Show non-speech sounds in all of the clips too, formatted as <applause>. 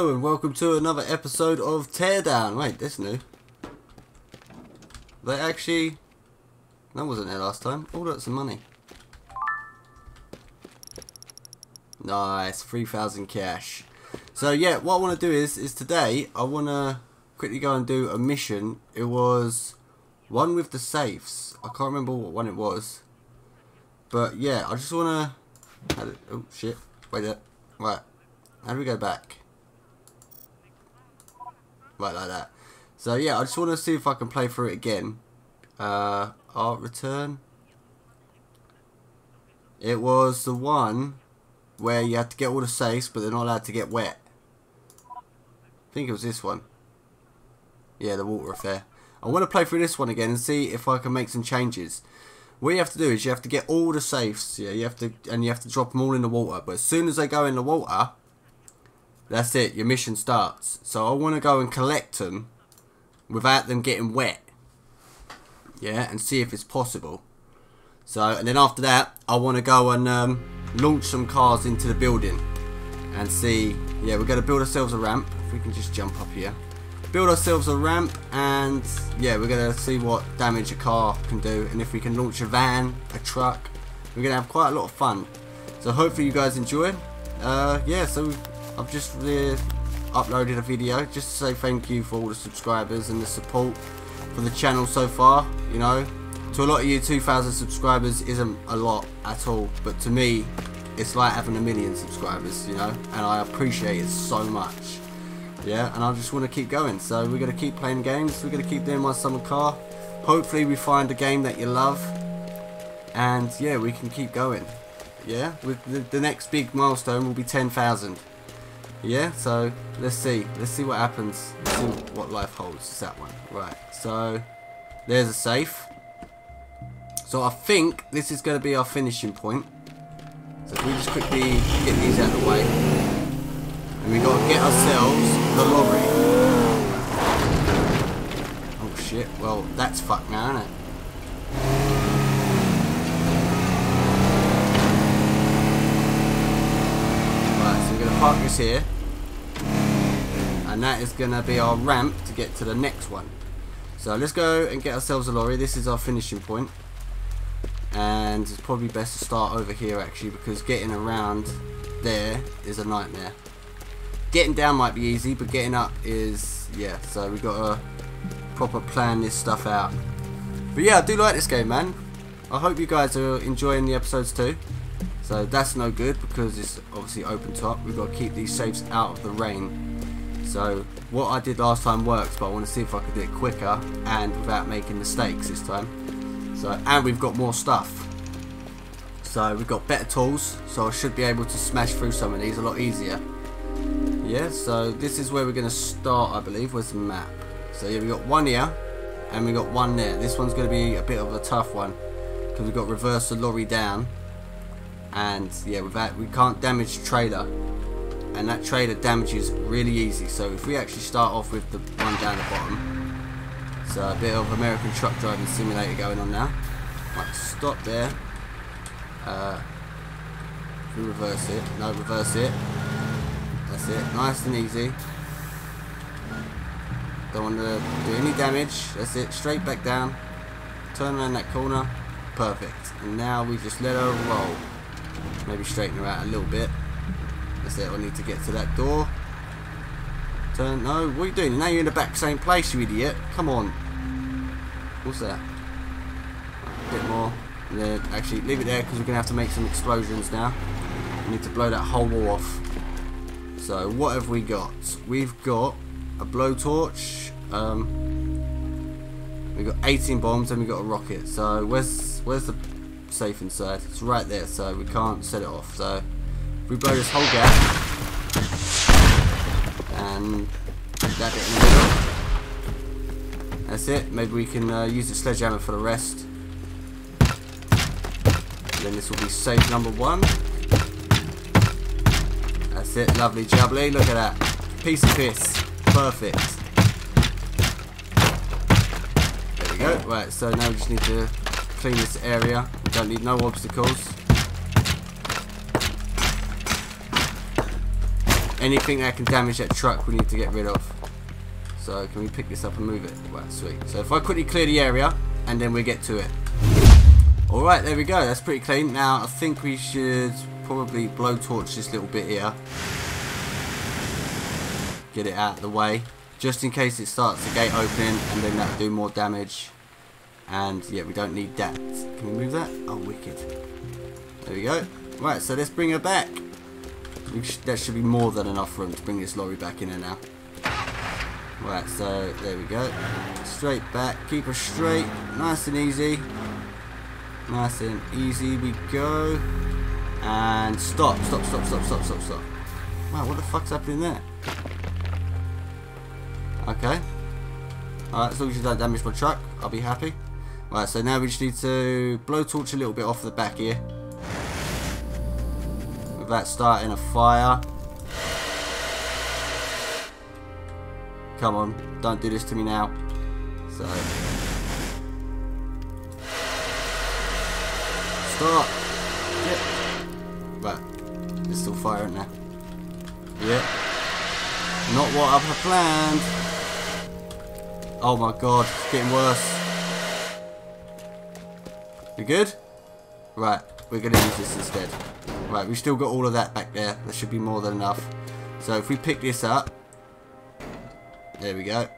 Hello and welcome to another episode of Teardown. Wait, this new. They actually... That wasn't there last time. Oh, that's some money. Nice, 3,000 cash. So yeah, what I want to do is, is today, I want to quickly go and do a mission. It was one with the safes. I can't remember what one it was. But yeah, I just want to... Oh, shit. Wait there. Right. How do we go back? Right, like that. So yeah, I just want to see if I can play through it again. Uh, art return. It was the one where you had to get all the safes, but they're not allowed to get wet. I think it was this one. Yeah, the water affair. I want to play through this one again and see if I can make some changes. What you have to do is you have to get all the safes, yeah, you have to, and you have to drop them all in the water. But as soon as they go in the water, that's it, your mission starts. So I want to go and collect them without them getting wet. Yeah, and see if it's possible. So, and then after that, I want to go and um, launch some cars into the building and see. Yeah, we're going to build ourselves a ramp. If we can just jump up here. Build ourselves a ramp and yeah, we're going to see what damage a car can do and if we can launch a van, a truck. We're going to have quite a lot of fun. So hopefully you guys enjoy. Uh, yeah, so I've just uh, uploaded a video just to say thank you for all the subscribers and the support for the channel so far. You know, to a lot of you, 2,000 subscribers isn't a lot at all, but to me, it's like having a million subscribers, you know, and I appreciate it so much. Yeah, and I just want to keep going. So we're going to keep playing games. We're going to keep doing my summer car. Hopefully we find a game that you love. And yeah, we can keep going. Yeah, with the, the next big milestone will be 10,000. Yeah, so let's see. Let's see what happens. Let's see what life holds. It's that one. Right, so there's a safe. So I think this is going to be our finishing point. So if we just quickly get these out of the way. And we got to get ourselves the lorry. Oh shit, well that's fucked now, isn't it? Right, so we're going to park here. And that is going to be our ramp to get to the next one. So let's go and get ourselves a lorry. This is our finishing point. And it's probably best to start over here actually because getting around there is a nightmare. Getting down might be easy, but getting up is, yeah, so we've got to proper plan this stuff out. But yeah, I do like this game, man. I hope you guys are enjoying the episodes too. So that's no good because it's obviously open top. We've got to keep these safes out of the rain. So what I did last time works, but I want to see if I could do it quicker and without making mistakes this time. So and we've got more stuff. So we've got better tools, so I should be able to smash through some of these a lot easier. Yeah, so this is where we're going to start, I believe. Where's the map? So yeah, we got one here, and we got one there. This one's going to be a bit of a tough one because we've got reverse the lorry down, and yeah, with that we can't damage trailer, and that trailer damages really easy. So if we actually start off with the one down the bottom, so a bit of American Truck Driving Simulator going on now. Right, stop there. Uh, we reverse it. No, reverse it. That's it. Nice and easy. Don't want to do any damage. That's it. Straight back down. Turn around that corner. Perfect. And now we just let her roll. Maybe straighten her out a little bit. That's it. I need to get to that door. Turn. No. What are you doing? Now you're in the back same place, you idiot. Come on. What's that? A bit more. Then actually leave it there because we're going to have to make some explosions now. We need to blow that whole wall off. So what have we got? We've got a blowtorch. Um, we've got 18 bombs and we've got a rocket. So where's where's the safe inside? It's right there. So we can't set it off. So we blow this whole gap and that bit in the middle. That's it. Maybe we can uh, use the sledgehammer for the rest. And then this will be safe number one. That's it, lovely jubbly. Look at that. Piece of piss. Perfect. There we go. Right, so now we just need to clean this area. We don't need no obstacles. anything that can damage that truck we need to get rid of. So can we pick this up and move it? Right, sweet. So if I quickly clear the area and then we get to it. Alright, there we go. That's pretty clean. Now I think we should probably blowtorch this little bit here. Get it out of the way. Just in case it starts the gate opening and then that'll do more damage. And yeah, we don't need that. Can we move that? Oh, wicked. There we go. Right, so let's bring her back. Sh there should be more than enough room to bring this lorry back in here now. Right, so there we go. Straight back. Keep her straight. Nice and easy. Nice and easy we go. And stop, stop, stop, stop, stop, stop, stop. Wow, what the fuck's happening there? Okay. Alright, as long as you don't damage my truck, I'll be happy. Right, so now we just need to blowtorch a little bit off the back here. Without starting a fire. Come on, don't do this to me now. So. Stop! Yeah. Right, there's still in there. Yep. Not what I've planned. Oh my god, it's getting worse. Good? Right, we're going to use this instead. Right, we've still got all of that back there. There should be more than enough. So if we pick this up. There we go.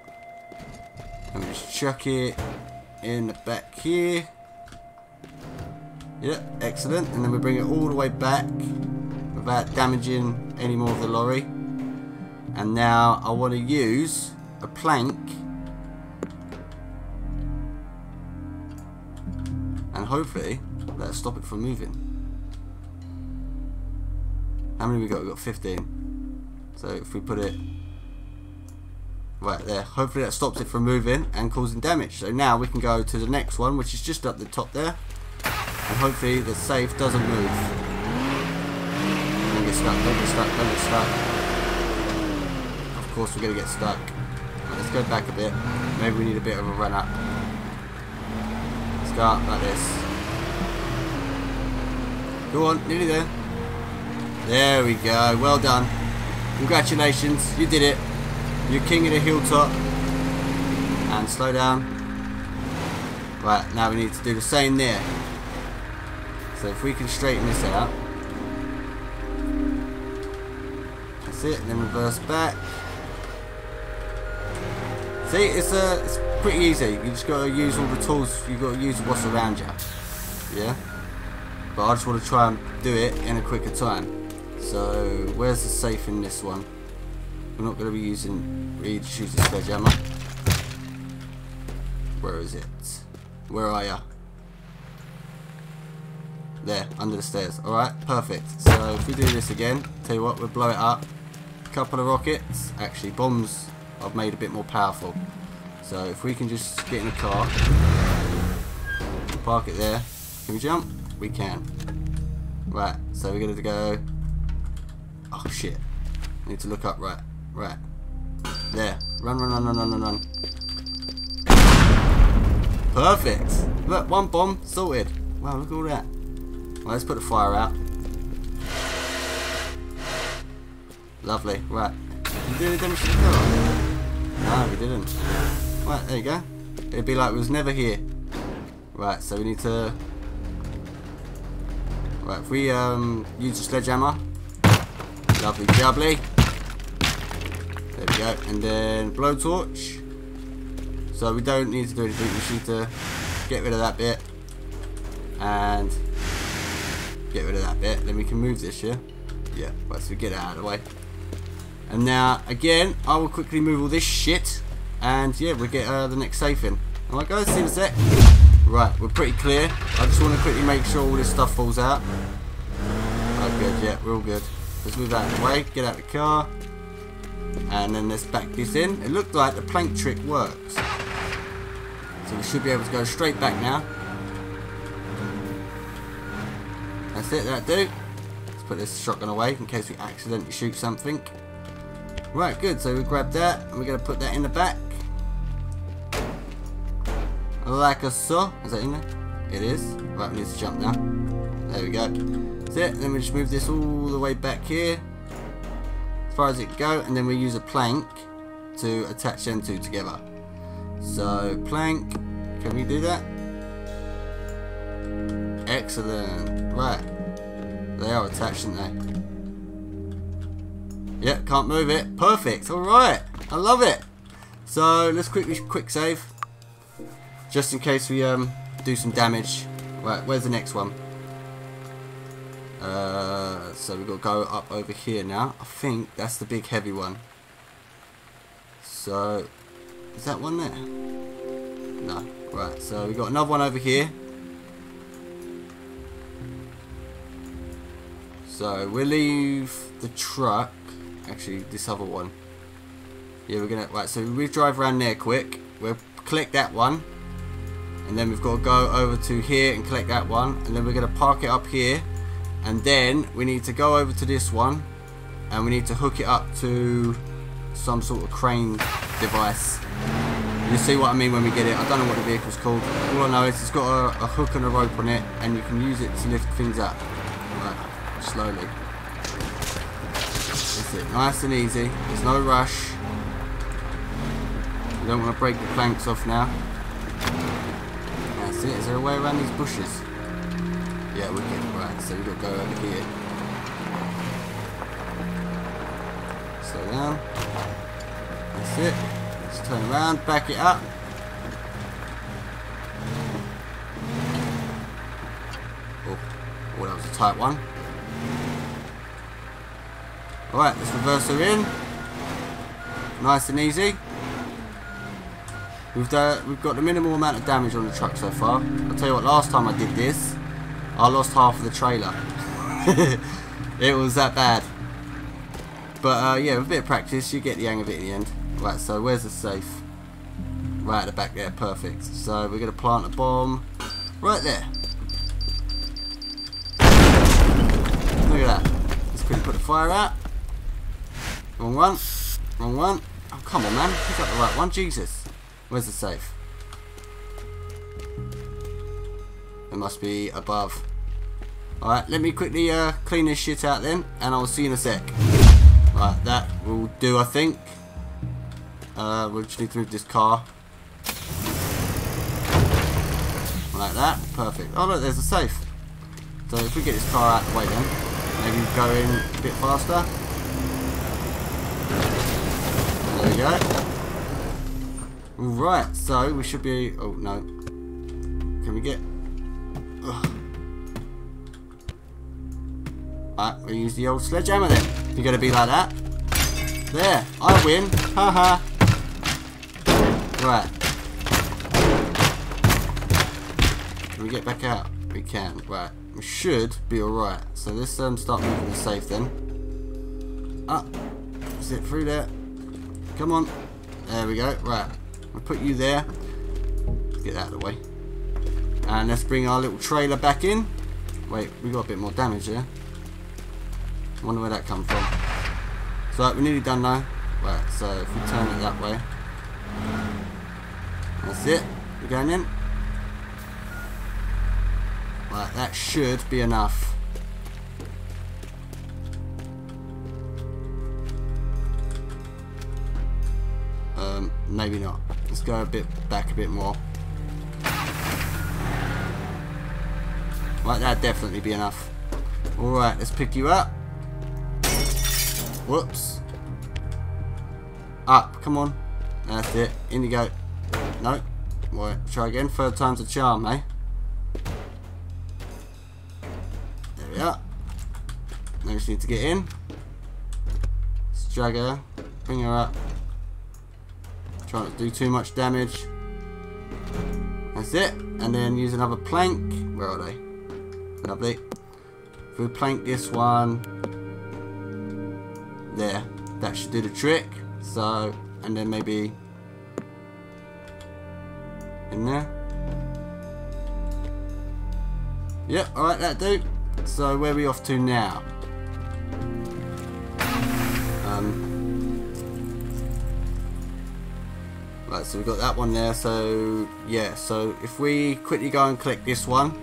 And just chuck it in the back here. Yep, excellent. And then we bring it all the way back without damaging any more of the lorry. And now I want to use a plank hopefully that'll stop it from moving. How many we got? We got 15. So if we put it right there, hopefully that stops it from moving and causing damage. So now we can go to the next one, which is just up the top there, and hopefully the safe doesn't move. Don't get stuck. Don't get stuck. Don't get stuck. Of course we're gonna get stuck. Right, let's go back a bit. Maybe we need a bit of a run up. Go like this. Go on, nearly there. There we go. Well done. Congratulations. You did it. You're king of the hilltop. And slow down. Right, now we need to do the same there. So if we can straighten this out. That's it. Then reverse back. See, it's, a, it's pretty easy. You just got to use all the tools. You've got to use what's around you. Yeah? But I just want to try and do it in a quicker time. So, where's the safe in this one? We're not going to be using, we just use the sledgehammer. Where is it? Where are ya? There, under the stairs. Alright, perfect. So if we do this again, tell you what, we'll blow it up. A couple of rockets. Actually, bombs I've made a bit more powerful. So if we can just get in the car, park it there. Can we jump? We can. Right, so we're going to go... Oh shit. I need to look up, right. Right. There. Run, run, run, run, run, run, run. Perfect. Look, one bomb sorted. Wow, look at all that. Well, let's put the fire out. Lovely. Right. Did any damage to the car? No, we didn't. Right, there you go. It'd be like we was never here. Right, so we need to... Right, if we um, use the sledgehammer. Lovely jubbly. There we go. And then blowtorch. So we don't need to do anything. We just need to get rid of that bit. And get rid of that bit. Then we can move this, yeah? Yeah, right, so we get it out of the way. And now, again, I will quickly move all this shit. And yeah, we'll get uh, the next safe in. Alright guys, see you in a sec. Right, we're pretty clear. I just want to quickly make sure all this stuff falls out. Oh good, yeah, we're all good. Let's move out of the way, get out of the car. And then let's back this in. It looked like the plank trick works. So we should be able to go straight back now. That's it, that do. Let's put this shotgun away in case we accidentally shoot something. Right, good. So we grab that and we're going to put that in the back. Like so. Is that in? It is. Right, we need to jump now. There we go. That's it. Then we just move this all the way back here. as far as it go, and then we use a plank to attach them two together. So plank, can we do that? Excellent. Right. They are attached, aren't they? Yep, can't move it. Perfect. Alright. I love it. So let's quickly quick save. Just in case we um do some damage. Right, where's the next one? Uh, so we've got to go up over here now. I think that's the big heavy one. So, is that one there? No. Right, so we've got another one over here. So, we'll leave the truck. Actually, this other one. Yeah, we're gonna... Right, so we drive around there quick. We'll click that one. And then we've got to go over to here and collect that one. And then we're going to park it up here. And then we need to go over to this one. And we need to hook it up to some sort of crane device. You see what I mean when we get it? I don't know what the vehicle's called. All I know is it's got a, a hook and a rope on it and you can use it to lift things up. Right, slowly. That's it. Nice and easy. There's no rush. You don't want to break the planks off now that's it is there a way around these bushes yeah, we can. Right, so we've gotta go over here. Slow down. That's it. Let's turn around, back it up. Oh, oh that was a tight one. Alright, let's reverse her in. Nice and easy. We've, done, we've got the minimal amount of damage on the truck so far. I'll tell you what, last time I did this, I lost half of the trailer. <laughs> it was that bad. But uh, yeah, with a bit of practice, you get the hang of it in the end. Right, so where's the safe? Right at the back there, perfect. So we're going to plant a bomb right there. Look at that. Let's quickly put the fire out. Wrong one. Wrong one. Oh, come on, man. Pick up the right one. Jesus. Where's the safe? It must be above. Alright, let me quickly uh, clean this shit out then, and I'll see you in a sec. Right, that will do, I think. Uh, we just need to move this car. Like that. Perfect. Oh, look, there's a safe. So if we get this car out of the way then, maybe go in a bit faster. There we go. Right, so we should be... Oh, no. Can we get... Right, we'll use the old sledgehammer then. You're going to be like that. There, I win. Haha. -Ha. Right. Can we get back out? We can. Right. We should be alright. So let's um, start moving the safe then. Up. Is it through there? Come on. There we go. Right. I'll put you there. Get out of the way. And let's bring our little trailer back in. Wait, we got a bit more damage there. wonder where that come from. So we're nearly done now. Right, so if we turn it that way. That's it. We're going in. Right, that should be enough. Um, maybe not. Let's go a bit back a bit more. Right, that'd definitely be enough. Alright, let's pick you up. Whoops. Up, come on. That's it. In you go. No. Right, try again. Third time's a charm, eh? There we are. Now we just need to get in. Let's drag her. Bring her up. Try not to do too much damage. That's it. And then use another plank. Where are they? Lovely. If we plank this one there, that should do the trick. So, and then maybe in there. Yep, alright, that do. So, where are we off to now? Right, so we've got that one there. So, yeah, so if we quickly go and click this one,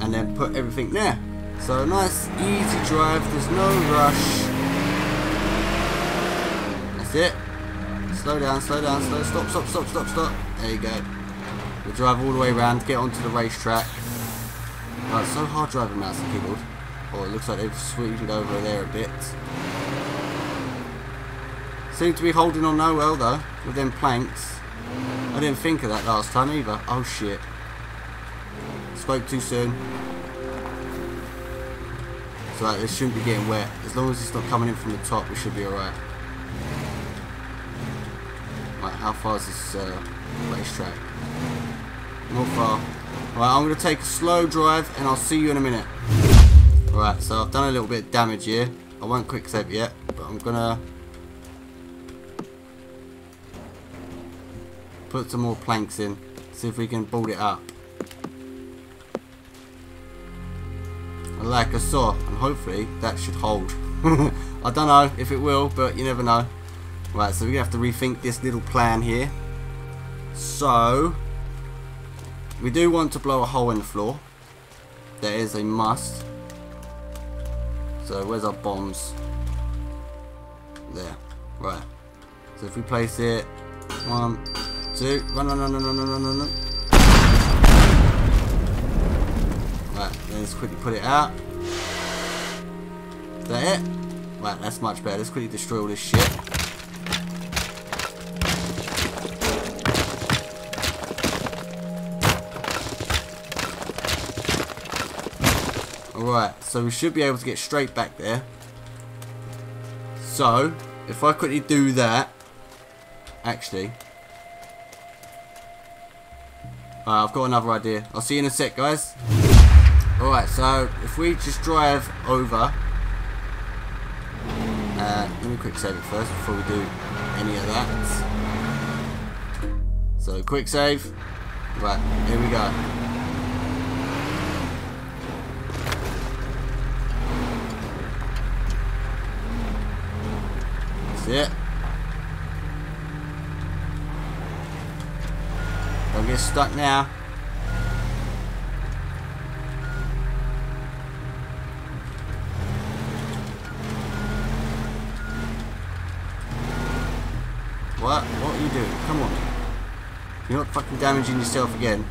and then put everything there. So nice easy drive, there's no rush. That's it. Slow down, slow down, slow. Stop, stop, stop, stop, stop. There you go. We drive all the way around, get onto the racetrack. It's so hard driving mouse and keyboard. Oh, it looks like they've sweetened over there a bit. Seem to be holding on no well though, with them planks. I didn't think of that last time either. Oh shit. Spoke too soon. So like, this shouldn't be getting wet. As long as it's not coming in from the top, we should be alright. Right, how far is this uh, racetrack? Not far. Right, I'm going to take a slow drive and I'll see you in a minute. Right, so I've done a little bit of damage here. I won't quick save yet, but I'm going to put some more planks in. See if we can build it up. Like I saw, and hopefully that should hold. <laughs> I don't know if it will, but you never know. Right, so to have to rethink this little plan here. So, we do want to blow a hole in the floor. That is a must. So where's our bombs? There. Right. So if we place it, one, two, run, run, run, run, run, run, run, run. Right, then let's quickly put it out. Is that it? Right, that's much better. Let's quickly destroy all this shit. Alright, so we should be able to get straight back there. So, if I quickly do that, actually, I've got another idea. I'll see you in a sec, guys. Alright, so if we just drive over, uh, let me quick save it first before we do any of that. So, quick save. Right, here we go. That's it. Don't get stuck now. What? What are you doing? Come on. You're not fucking damaging yourself again.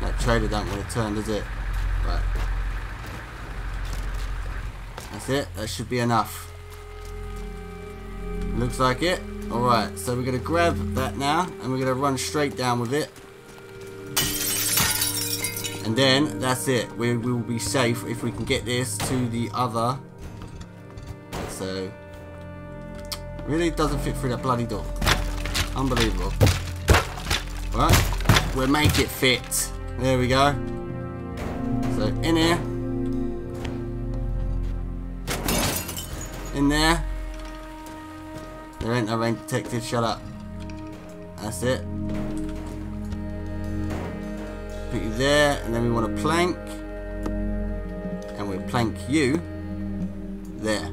That trailer don't want to turn, does it? Right. That's it. That should be enough. Looks like it. Alright, so we're going to grab that now, and we're going to run straight down with it. And then, that's it. We will be safe if we can get this to the other. So, really doesn't fit through that bloody door. Unbelievable. Right, we'll make it fit. There we go. So, in here. In there. There ain't no rain detected, shut up. That's it. Put you there, and then we want to plank. And we'll plank you there.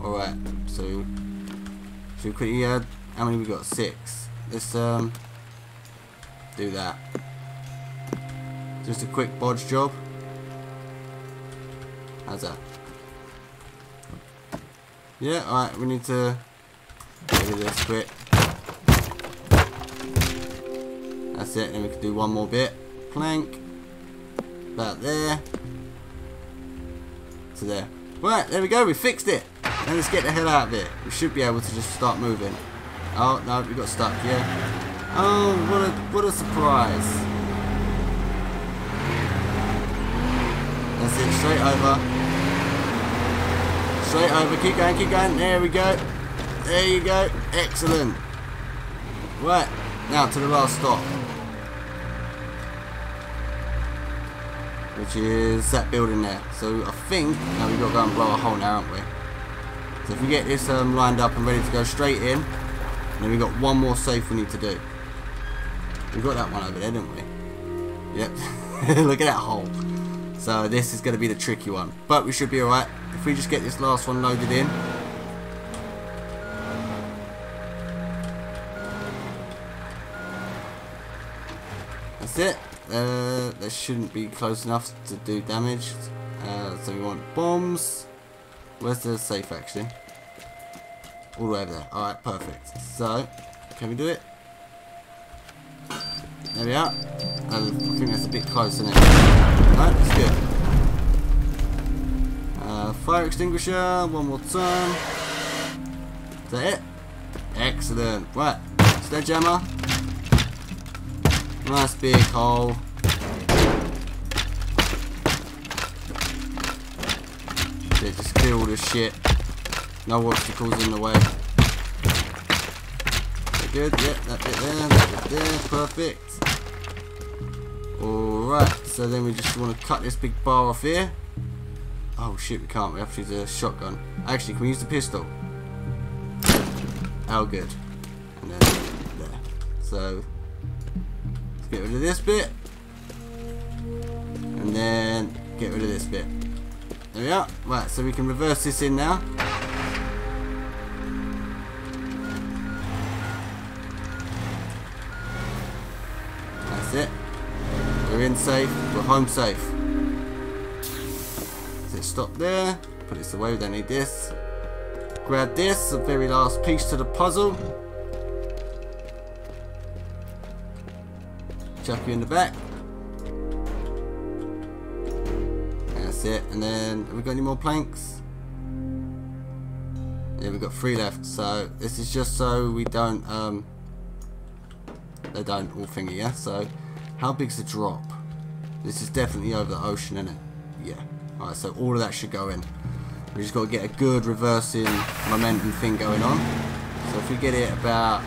Alright, so should we quickly add how many we got? Six. Let's um do that. Just a quick bodge job. How's that? Yeah, alright, we need to At this quick. That's it, and we can do one more bit. Plank. About there. To there. Right, there we go, we fixed it. Now let's get the hell out of it. We should be able to just start moving. Oh, no, we got stuck, yeah. Oh, what a, what a surprise. That's it, straight over. Straight over, keep going, keep going. There we go. There you go. Excellent. Right, now to the last stop. Which is that building there. So I think now we've got to go and blow a hole now, haven't we? So if we get this um, lined up and ready to go straight in, then we've got one more safe we need to do. We've got that one over there, didn't we? Yep. <laughs> Look at that hole. So this is going to be the tricky one. But we should be alright. If we just get this last one loaded in, That's it. Uh, that shouldn't be close enough to do damage. Uh, so we want bombs. Where's the safe actually? all the way over there. Alright, perfect. So, can we do it? There we are. I think that's a bit close, isn't it? That's good. Uh, fire extinguisher, one more time. Is that it? Excellent. Right, sledgehammer. Nice big hole. Yeah, just all this shit. No obstacles in the way. Good, yep, that bit there, that bit there, perfect. Alright, so then we just want to cut this big bar off here. Oh shit, we can't, we have to use a shotgun. Actually, can we use the pistol? Oh good. And then there. So, get rid of this bit. And then get rid of this bit. There we are. Right, so we can reverse this in now. That's it. We're in safe. We're home safe. So stop there. Put this away. We don't need this. Grab this, the very last piece to the puzzle. Chuck you in the back. That's it. And then, have we got any more planks? Yeah, we've got three left. So, this is just so we don't, um, they don't all thingy, yeah? So, how big's the drop? This is definitely over the ocean, isn't it? Yeah. Alright, so all of that should go in. We just got to get a good reversing momentum thing going on. So if we get it about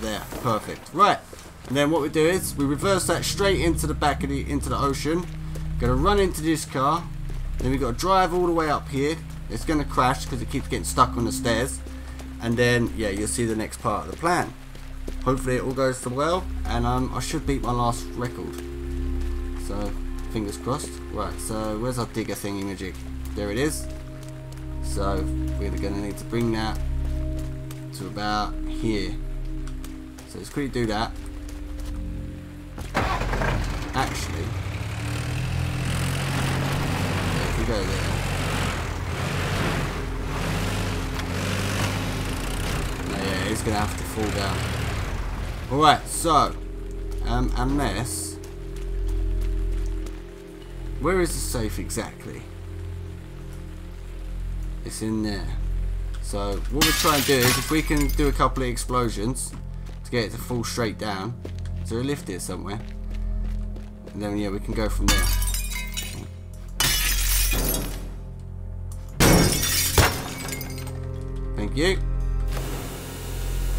there, perfect. Right, and then what we do is we reverse that straight into the back of the into the ocean. Gonna run into this car. Then we got to drive all the way up here. It's gonna crash because it keeps getting stuck on the stairs. And then yeah, you'll see the next part of the plan. Hopefully it all goes so well, and um, I should beat my last record. So fingers crossed. Right, so where's our digger thingy magic? There it is. So we're to need to bring that to about here. So let's quickly do that. Actually, if we go there. Oh, yeah, he's going to have to fall down. Alright, so, um, unless... Where is the safe exactly? It's in there. So what we're trying to do is if we can do a couple of explosions to get it to fall straight down. A lift here somewhere? And then yeah we can go from there. Thank you.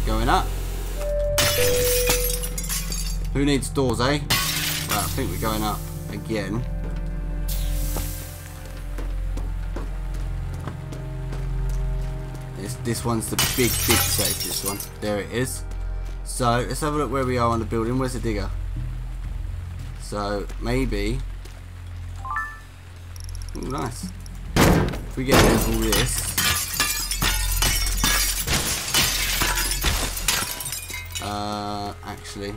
Going up. Who needs doors, eh? Right, I think we're going up again. This, this one's the big, big safe, this one. There it is. So, let's have a look where we are on the building. Where's the digger? So, maybe... Ooh, nice. If we get rid of all this... Uh, actually...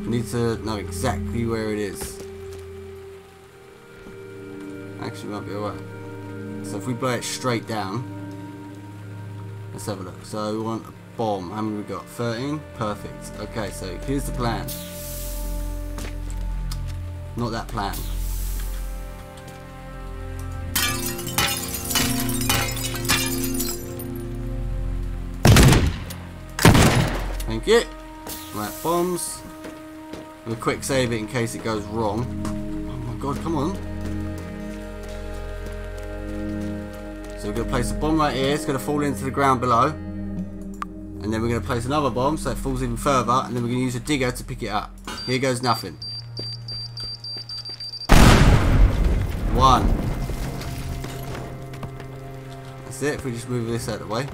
Need to know exactly where it is. Actually, might be alright. So if we blow it straight down, let's have a look. So we want bomb. How many we got? 13? Perfect. Okay, so here's the plan. Not that plan. Thank you. Right, bombs. We'll quick save it in case it goes wrong. Oh my god, come on. So we're going to place a bomb right here. It's going to fall into the ground below. And then we're going to place another bomb so it falls even further. And then we're going to use a digger to pick it up. Here goes nothing. One. That's it. If we just move this out of the way.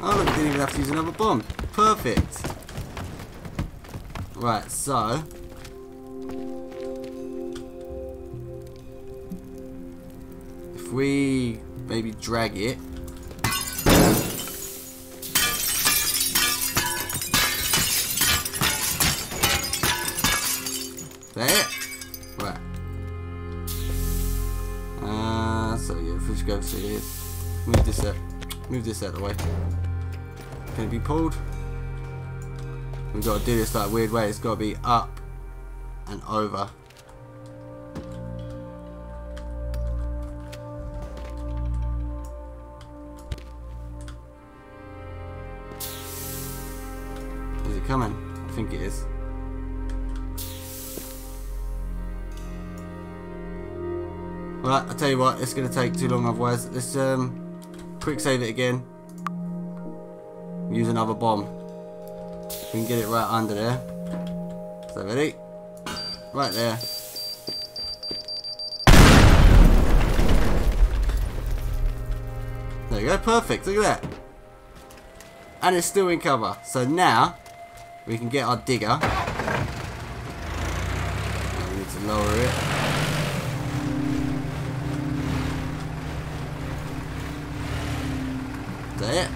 Oh, look, didn't even have to use another bomb. Perfect. Right, so... If we maybe drag it... To this. Move this out. Move this out of the way. Can it be pulled? We've got to do this that weird way. It's got to be up and over. Is it coming? I think it is. Right, I tell you what, it's going to take too long otherwise. Let's um, quick save it again. Use another bomb. We can get it right under there. So ready? Right there. There you go, perfect, look at that. And it's still in cover. So now, we can get our digger. We need to lower it. Is that Right,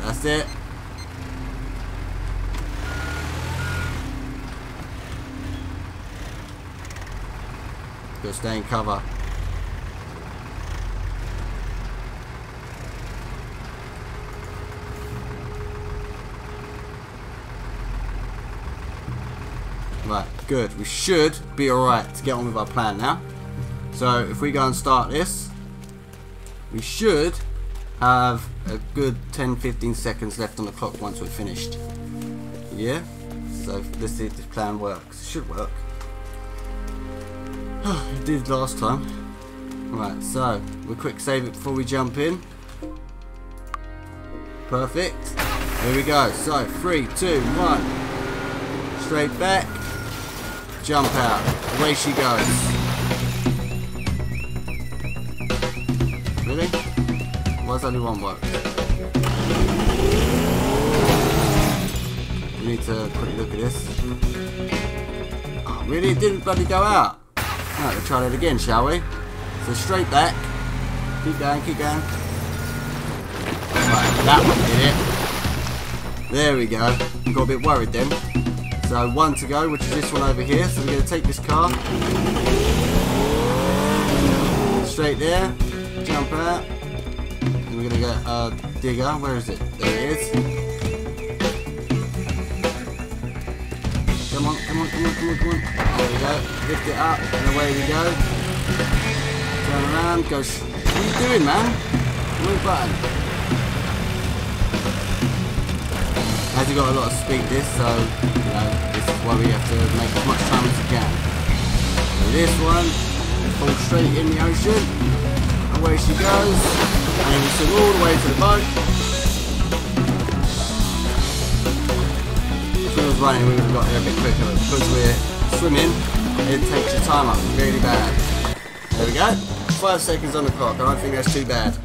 that's it. Go stay in cover. Right, good. We should be alright to get on with our plan now. So if we go and start this, we should have a good 10-15 seconds left on the clock once we're finished. Yeah? So let's see if this plan works. It should work. <sighs> it did last time. Right, so we'll quick save it before we jump in. Perfect. Here we go. So, three, two, one. Straight back. Jump out. Away she goes. Really? Why does only one work? We need to quickly look at this. Oh, really? It didn't bloody go out. Alright, we'll try that again, shall we? So straight back. Keep going, keep going. Right, that one did it. There we go. Got a bit worried then. So one to go, which is this one over here. So we're going to take this car. Straight there. Jump out. And we're going to get uh, a digger. Where is it? There it is. Come on, come on, come on, come on, come on. There we go. Lift it up and away we go. Turn around, go. what are you doing, man? Wrong button. As you got a lot of speed this, so you know, this is why we have to make as much time as we can. So this one, fall straight in the ocean. Away she goes. And we swim all the way to the boat. If we was running, we would have got there a bit quicker, but because we're swimming, it takes your time up really bad. There we go. Five seconds on the clock. I don't think that's too bad.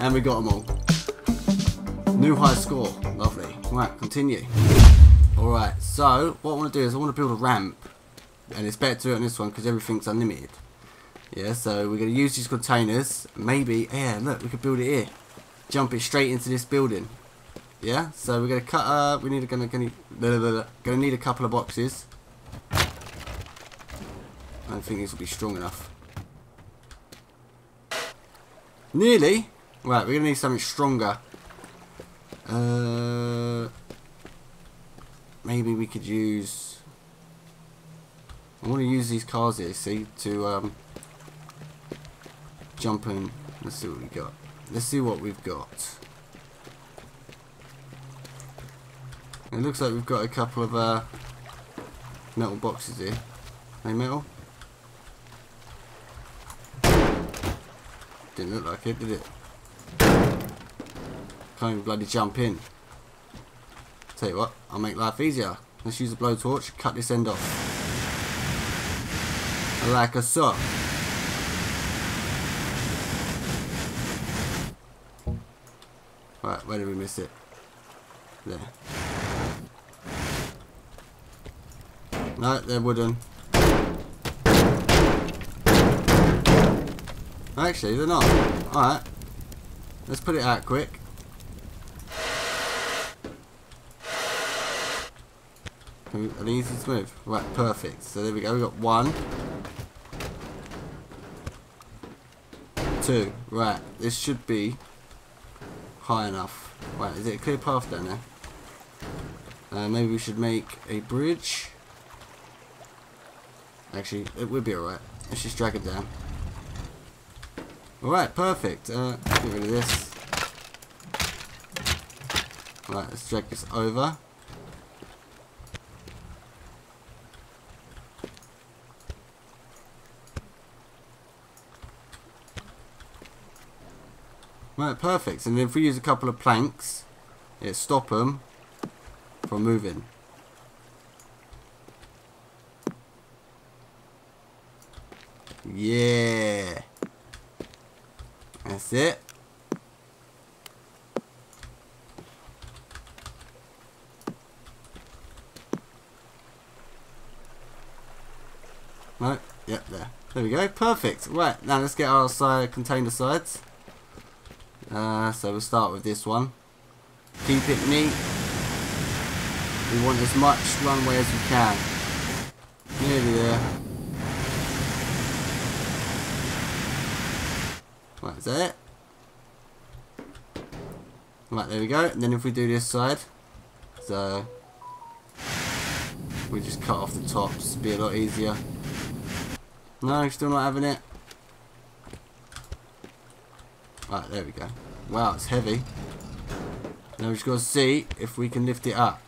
And we got them all. New high score. Lovely. Right, continue. Alright, so what I want to do is I want to build a ramp. And it's better to do it on this one because everything's unlimited. Yeah, so we're going to use these containers. Maybe, yeah, look, we could build it here. Jump it straight into this building. Yeah, so we're going to cut, uh, we need, gonna, gonna, gonna, gonna need a couple of boxes. I don't think these will be strong enough. Nearly. Right, we're going to need something stronger. Uh, maybe we could use. I want to use these cars here, see, to um, jump in. Let's see what we got. Let's see what we've got. It looks like we've got a couple of uh, metal boxes here. Hey, metal? Didn't look like it, did it? Can't even bloody jump in. Tell you what, I'll make life easier. Let's use a blowtorch, cut this end off. Like a so. Right, where did we miss it? There. No, they're wooden. Actually, they're not. Alright. Let's put it out quick. They easy to move? Right, perfect. So there we go. We got one. Two. Right, this should be high enough. Right, is it a clear path down there? Uh, maybe we should make a bridge. Actually, it would be alright. Let's just drag it down. Alright, perfect. Uh, get rid of this. Right, let's drag this over. Right, perfect. And if we use a couple of planks, it stop them from moving. Yeah. That's it. Right, yep, there. There we go, perfect. Right, now let's get our side container sides. Uh, so we'll start with this one. Keep it neat. We want as much runway as we can. Nearly there. Right, is that it? Right, there we go. And then if we do this side, so we just cut off the tops, be a lot easier. No, still not having it. Right, there we go. Wow, it's heavy. Now we just got to see if we can lift it up.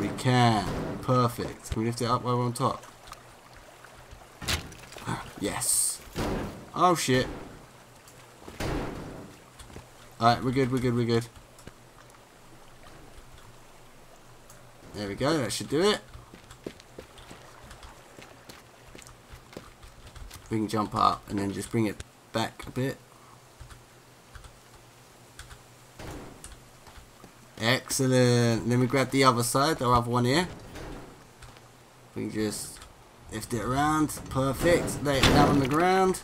We can. Perfect. Can we lift it up while we're on top? <sighs> Yes. Oh shit. Alright, we're good, we're good, we're good. There we go, that should do it. we can jump up and then just bring it back a bit. Excellent. Then we grab the other side, our other one here. We just lift it around. Perfect. Lay it down on the ground.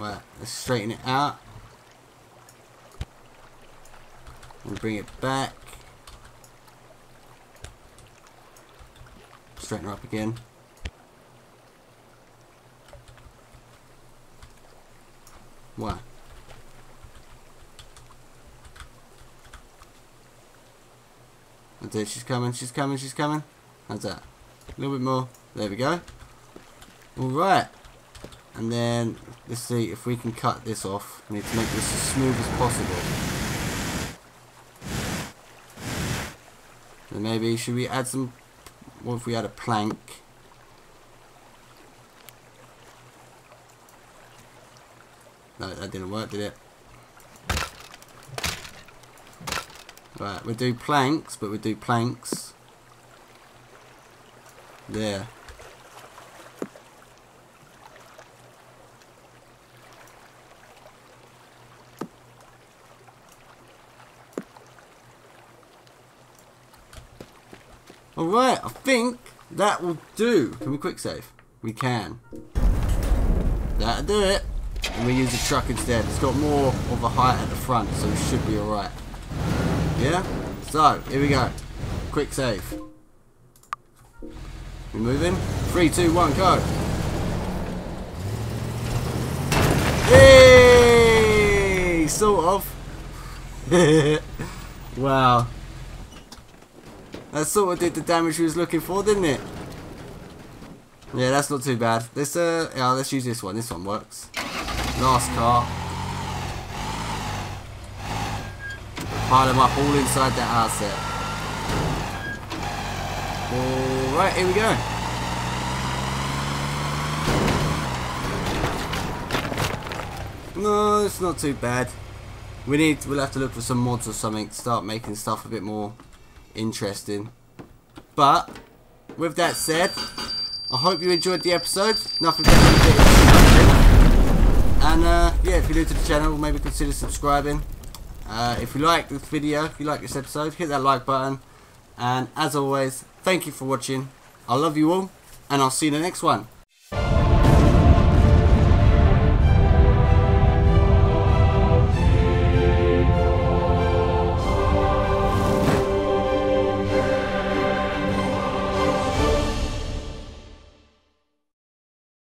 Right, let's straighten it out. And bring it back. straighten her up again. What? That's it, she's coming, she's coming, she's coming. How's that? A little bit more. There we go. Alright. And then, let's see if we can cut this off. We need to make this as smooth as possible. Maybe, should we add some what if we add a plank? No, that didn't work, did it? Right, we do planks, but we do planks. There. Alright, I think that will do. Can we quick save? We can. That'll do it. And we use a truck instead. It's got more of a height at the front, so it should be alright. Yeah? So, here we go. Quick save. We moving? Three, two, one, go. Hey! Sort of. <laughs> wow. That sort of did the damage we was looking for, didn't it? Yeah, that's not too bad. Let's uh, yeah, let's use this one. This one works. Last car. Pile them up all inside that asset. Alright, here we go. No, it's not too bad. We need, we'll have to look for some mods or something to start making stuff a bit more interesting. But, with that said, I hope you enjoyed the episode. Nothing better And, uh, yeah, if you're new to the channel, maybe consider subscribing. Uh, if you like this video, if you like this episode, hit that like button. And as always, thank you for watching. I love you all, and I'll see you in the next one.